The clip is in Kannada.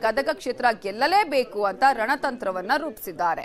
ಗದಗ ಕ್ಷೇತ್ರ ಗೆಲ್ಲಲೇಬೇಕು ಅಂತ ರಣತಂತ್ರವನ್ನ ರೂಪಿಸಿದ್ದಾರೆ.